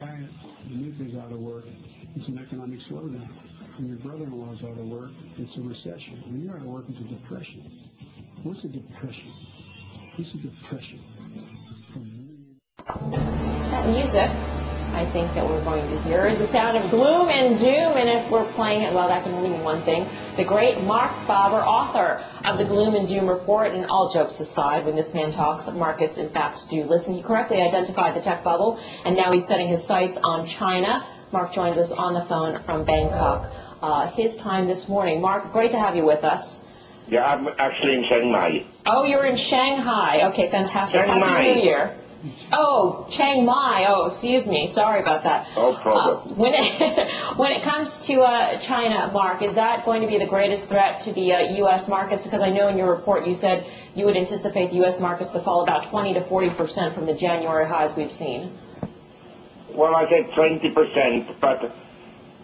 Diet, the nuclear's out of work, it's an economic slowdown. When your brother-in-law's out of work, it's a recession. When you're out of work, it's a depression. What's a depression? What's a depression? That music, I think that we're going to hear, is the sound of gloom and doom. And if we're playing it, well, that can only mean one thing. The great Marc Faber, author of the Gloom and Doom Report. And all jokes aside, when this man talks, markets in fact do listen. He correctly identified the tech bubble, and now he's setting his sights on China. Marc joins us on the phone from Bangkok. Uh, his time this morning. Marc, great to have you with us. Yeah, I'm actually in Chiang Mai. Oh, you're in Shanghai. Okay, fantastic. Chiang Mai. Happy New Year. Oh, Chiang Mai. Oh, excuse me. Sorry about that. No problem. Uh, when it when it comes to uh, China, Marc, is that going to be the greatest threat to the uh, U.S. markets? Because I know in your report you said you would anticipate the U.S. markets to fall about 20 to 40 percent from the January highs we've seen. Well, I said 20%, but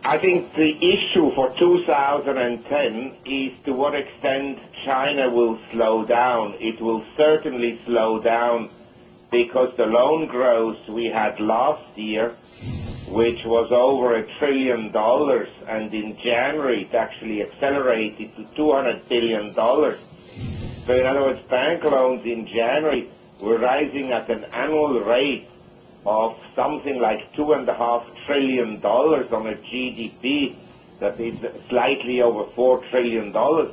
I think the issue for 2010 is to what extent China will slow down. It will certainly slow down because the loan growth we had last year, which was over a trillion dollars, and in January it actually accelerated to 200 billion dollars. So in other words, bank loans in January were rising at an annual rate of something like two and a half trillion dollars on a GDP that is slightly over four trillion dollars.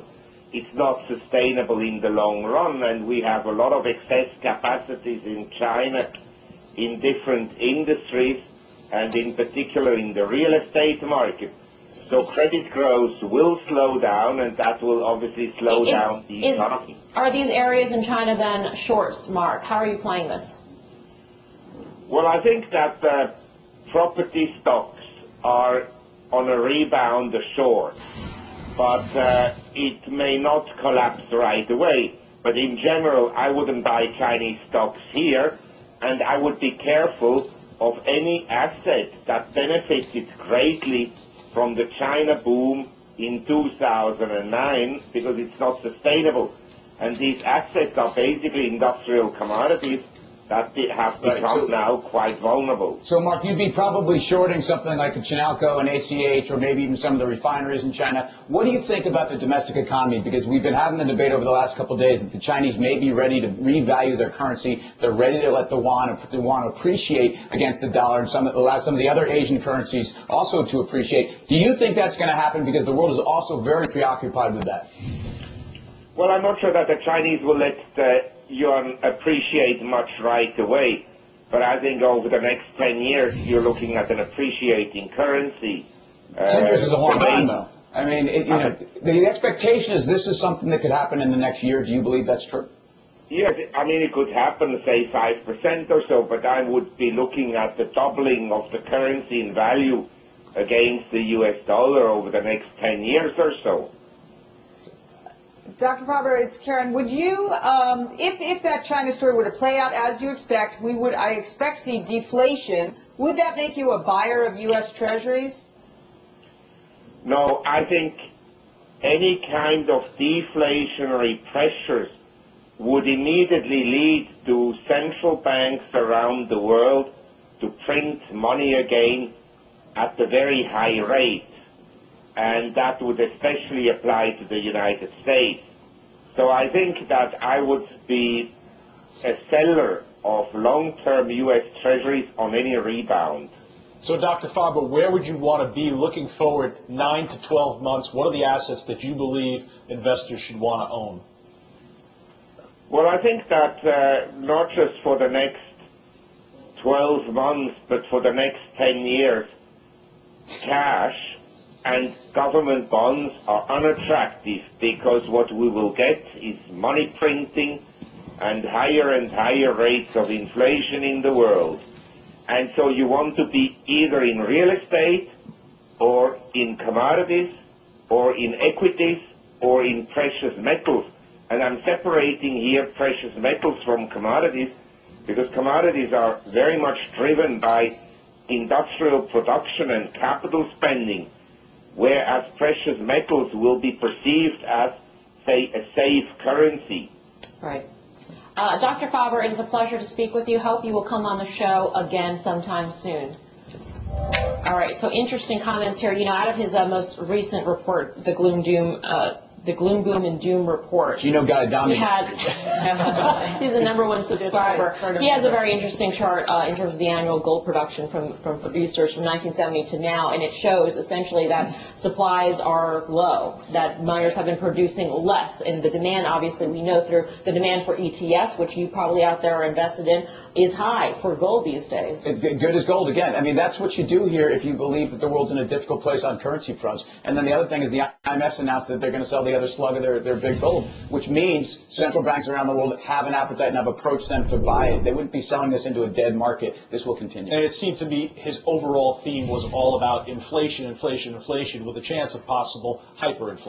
It's not sustainable in the long run, and we have a lot of excess capacities in China in different industries, and in particular in the real estate market. So credit growth will slow down, and that will obviously slow Is- down the is- economy. Are these areas in China then shorts, Marc? How are you playing this? Well, I think that uh, property stocks are on a rebound ashore, but uh, it may not collapse right away. But in general, I wouldn't buy Chinese stocks here, and I would be careful of any asset that benefited greatly from the China boom in 2009 because it's not sustainable. And these assets are basically industrial commodities that be- have Right, become so- now quite vulnerable. So, Marc, you'd be probably shorting something like a Chinalco and ACH or maybe even some of the refineries in China. What do you think about the domestic economy? Because we've been having the debate over the last couple of days that the Chinese may be ready to revalue their currency. They're ready to let the yuan, the yuan appreciate against the dollar and some, allow some of the other Asian currencies also to appreciate. Do you think that's going to happen? Because the world is also very preoccupied with that. Well, I'm not sure that the Chinese will let the yuan appreciate much right away, but I think over the next 10 years, you're looking at an appreciating currency. Ten years is a long Uh, time, though. I mean, it, you know, the expectation is this is something that could happen in the next year. Do you believe that's true? Yes, I mean, it could happen, say, 5% or so, but I would be looking at the doubling of the currency in value against the US dollar over the next 10 years or so. Dr. Faber, it's Karen. Would you, um, if, if that China story were to play out as you expect, we would, I expect, see deflation. Would that make you a buyer of U.S. Treasuries? No, I think any kind of deflationary pressures would immediately lead to central banks around the world to print money again at a very high rate. And that would especially apply to the United States. So I think that I would be a seller of long-term U.S. Treasuries on any rebound. So, Dr. Faber, where would you want to be looking forward 9 to 12 months? What are the assets that you believe investors should want to own? Well, I think that uh, not just for the next 12 months, but for the next 10 years, cash and government bonds are unattractive because what we will get is money printing and higher and higher rates of inflation in the world. And so you want to be either in real estate or in commodities or in equities or in precious metals. And I'm separating here precious metals from commodities because commodities are very much driven by industrial production and capital spending, whereas precious metals will be perceived as, say, a safe currency. Right. Uh, Dr. Faber, it is a pleasure to speak with you. Hope you will come on the show again sometime soon. All right, so interesting comments here. You know, out of his uh, most recent report, the gloom doom, uh, the gloom boom and doom report. Gino He Galadami. had, he's the number one subscriber. He has a very interesting chart uh, in terms of the annual gold production from, from producers from 1970 to now, and it shows essentially that supplies are low, that miners have been producing less, and the demand, obviously, we know through the demand for ETFs, which you probably out there are invested in, is high for gold these days. It's good good as gold again. I mean, that's what you do here if you believe that the world's in a difficult place on currency fronts. And then the other thing is the IMF's announced that they're going to sell the other slug of their, their big gold, which means central banks around the world have an appetite and have approached them to buy it. They wouldn't be selling this into a dead market. This will continue. And it seemed to me his overall theme was all about inflation, inflation, inflation, with a chance of possible hyperinflation.